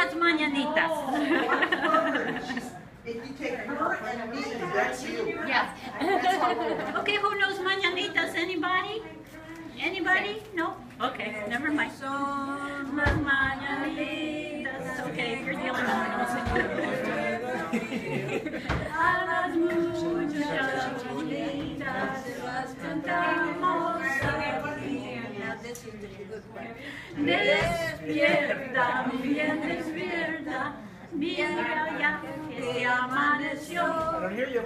las mañanitas. If you take her and me, that's you. Yeah. Okay, who knows mañanitas? Anybody? Anybody? No? Okay, never mind. Son las mañanitas. This is the good part. Despierta, bien despierta, mira ya que amaneció. I don't hear you.